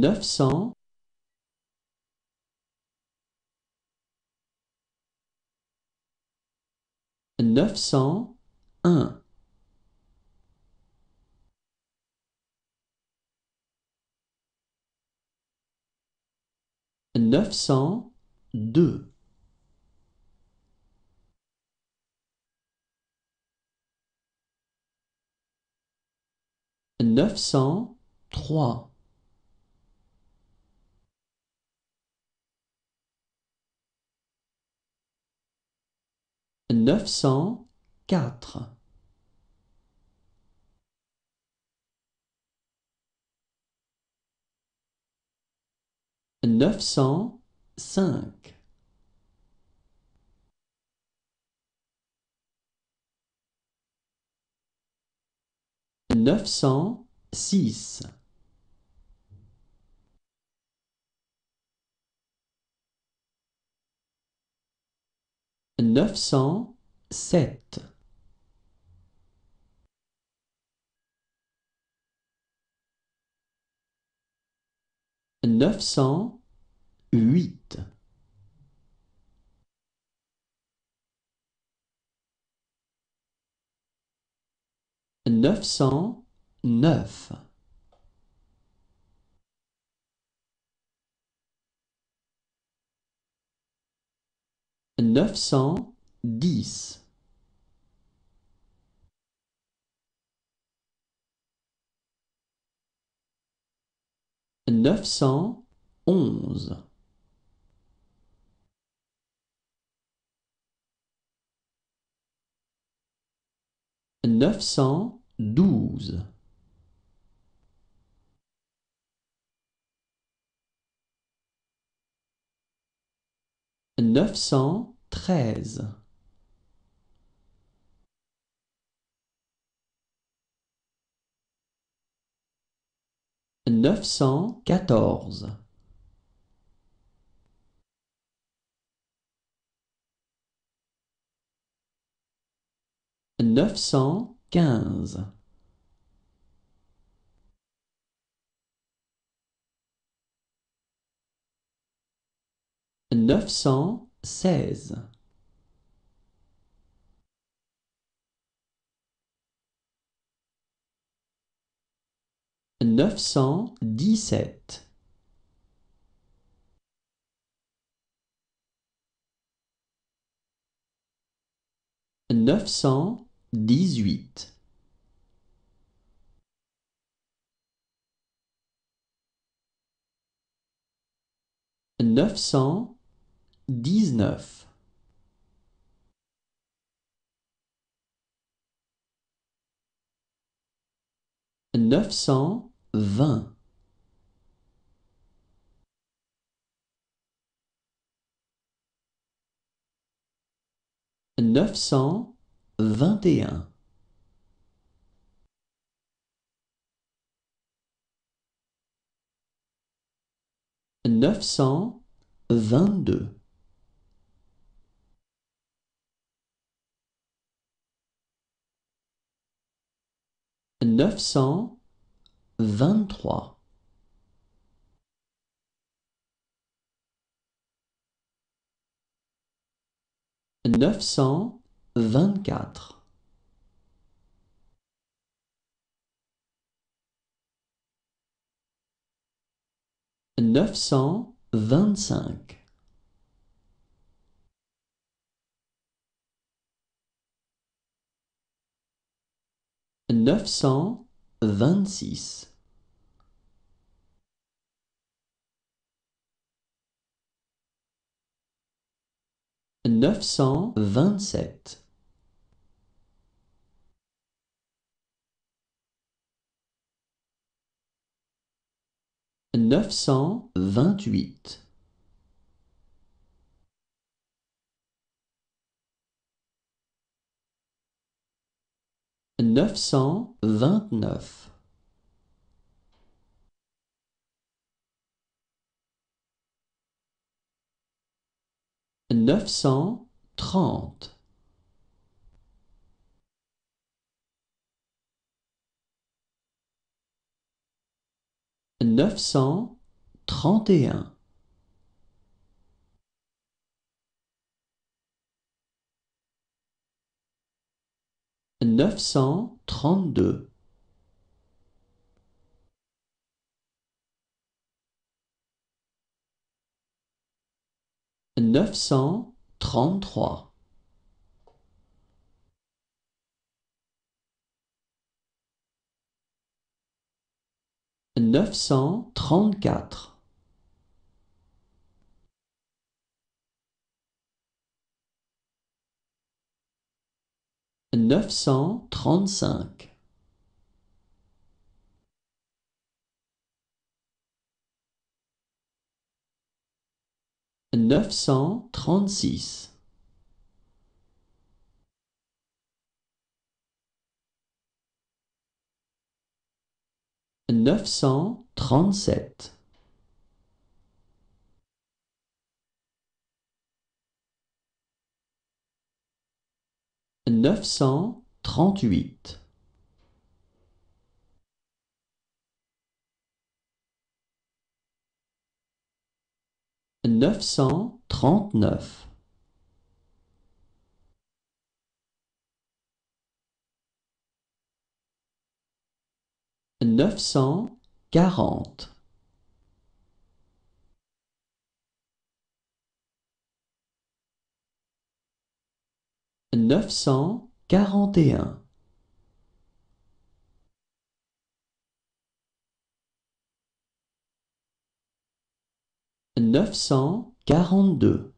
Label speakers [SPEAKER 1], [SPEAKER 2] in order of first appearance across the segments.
[SPEAKER 1] neuf cent neuf cent un. neuf cent deux. neuf cent trois neuf cent quatre. neuf cent cinq. neuf cent six neuf cent sept. neuf cent huit. neuf cent neuf neuf cent dix. neuf cent onze. neuf cent douze neuf cent treize. neuf cent quatorze. neuf cent quinze neuf cent seize. neuf cent dix-sept. neuf cent dix-huit. neuf cent dix-neuf. neuf cent vingt. neuf cent vingt et un. neuf cent vingt-deux neuf cent vingt-trois. neuf cent vingt-quatre. neuf cent vingt-cinq neuf cent vingt-six. neuf cent vingt-sept. neuf cent vingt-huit neuf cent vingt-neuf neuf cent trente neuf cent trente et un. Neuf cent trente-deux. Neuf cent trente-trois. Neuf cent trente-quatre. Neuf cent trente-cinq. Neuf cent trente-six. Neuf cent trente-sept. Neuf cent trente-huit. Neuf cent trente-neuf. Neuf cent quarante. Neuf cent quarante et un. Neuf cent quarante-deux.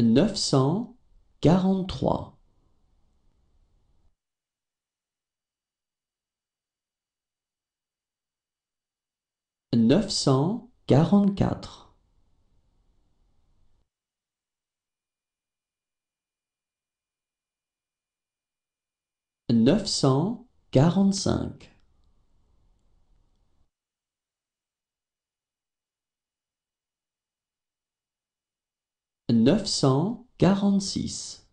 [SPEAKER 1] Neuf cent quarante-trois. Neuf cent quarante-quatre. Neuf cent quarante-cinq. Neuf cent quarante-six.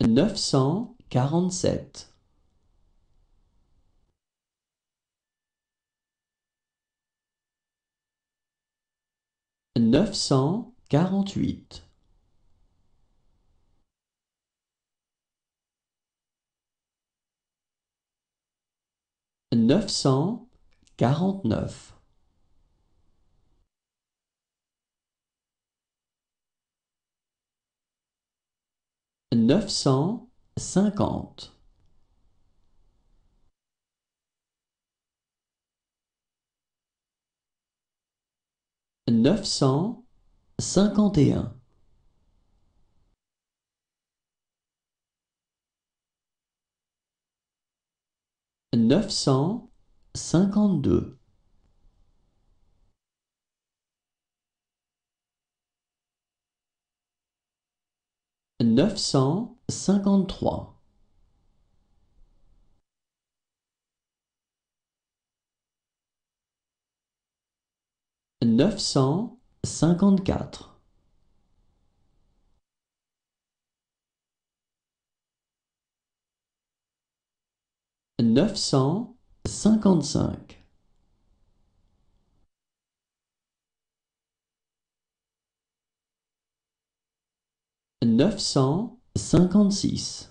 [SPEAKER 1] Neuf cent quarante-sept. Neuf cent quarante-huit. Neuf cent quarante-neuf. Neuf cent cinquante. Neuf cent cinquante et un. Neuf cent cinquante-deux. Neuf cent cinquante-trois. Neuf cent cinquante-quatre. Neuf cent cinquante-cinq. Neuf cent cinquante-six.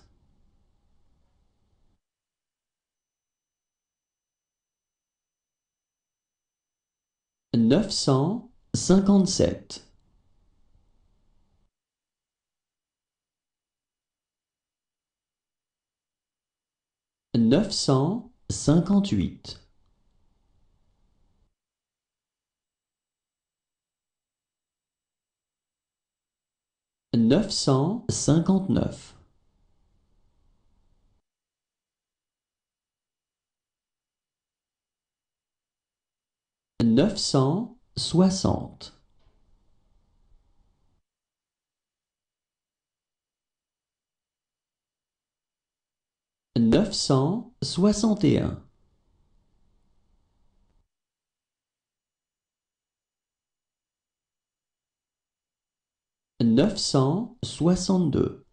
[SPEAKER 1] Neuf cent cinquante-sept. Neuf cent cinquante-huit. Neuf cent cinquante-neuf. Neuf cent soixante. Neuf cent soixante et un. Neuf cent soixante-deux,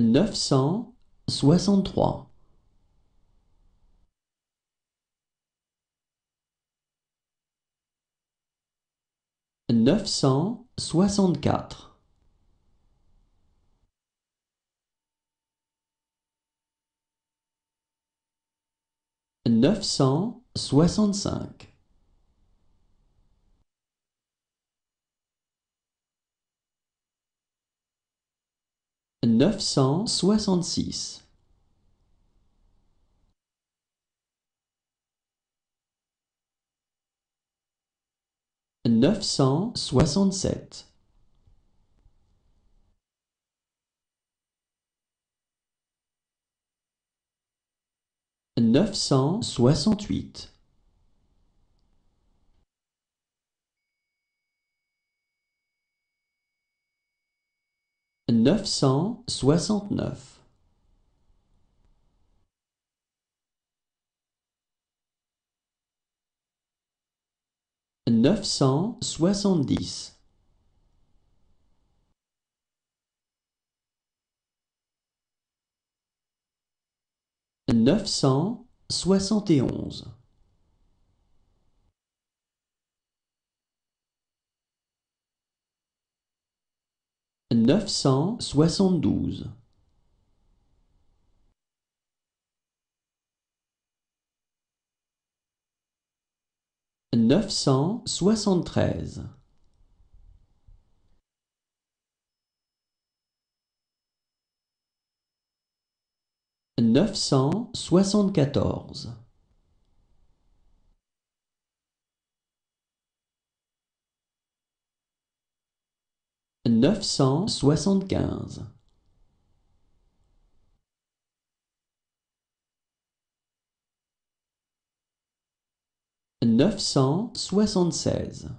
[SPEAKER 1] neuf cent soixante-trois, neuf cent soixante-quatre, neuf cent soixante-cinq, neuf cent soixante-six, neuf cent soixante-sept, neuf cent soixante-huit, neuf cent soixante-neuf, neuf cent soixante-dix, neuf cent soixante et onze, neuf cent soixante-douze, neuf cent soixante-treize, neuf cent soixante-quatorze, neuf cent soixante-quinze, neuf cent soixante-seize,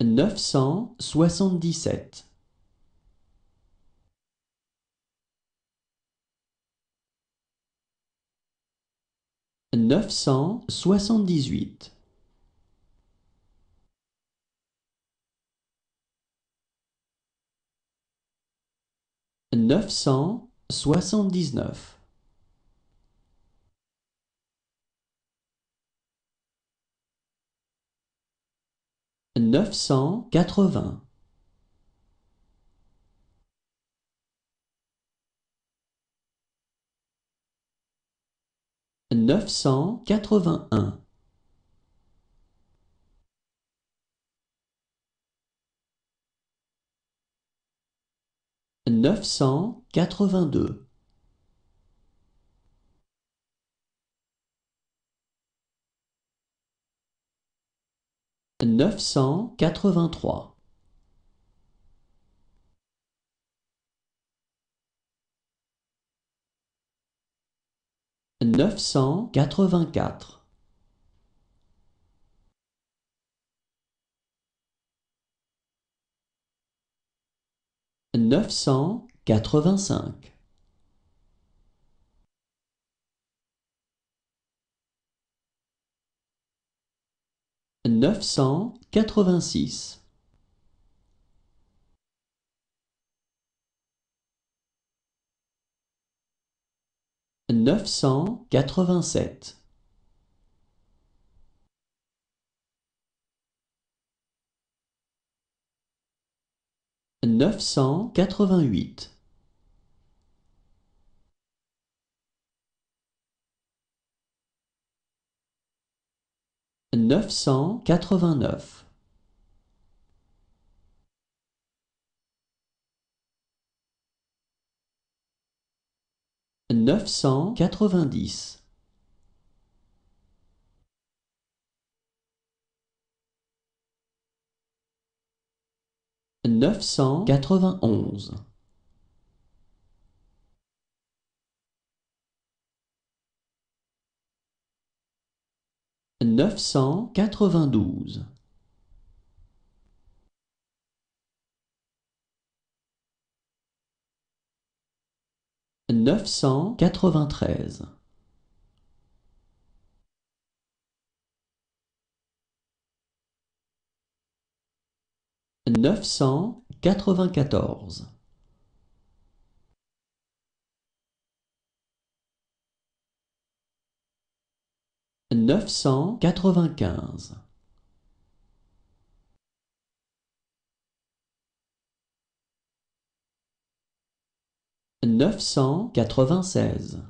[SPEAKER 1] neuf cent soixante-dix-sept, neuf cent soixante-dix-huit, neuf cent soixante-dix-neuf, neuf cent quatre-vingts, neuf cent quatre-vingt-un, neuf cent quatre-vingt-deux, neuf cent quatre-vingt-trois, neuf cent quatre-vingt-quatre, neuf cent quatre-vingt-cinq, neuf cent quatre-vingt-six, neuf cent quatre-vingt-sept, neuf cent quatre-vingt-huit, neuf cent quatre-vingt-neuf, neuf cent quatre-vingt-dix, neuf cent quatre-vingt-onze, neuf cent quatre-vingt-douze, neuf cent quatre-vingt-treize, neuf cent quatre-vingt-quatorze, neuf cent quatre-vingt-quinze, neuf cent quatre-vingt-seize,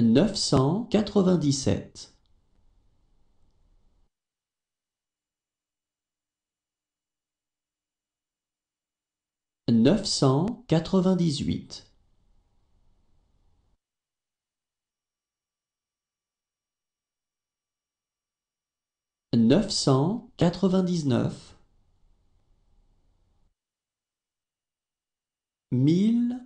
[SPEAKER 1] neuf cent quatre-vingt-dix-sept, neuf cent quatre-vingt-dix-huit, neuf cent quatre-vingt-dix-neuf, mille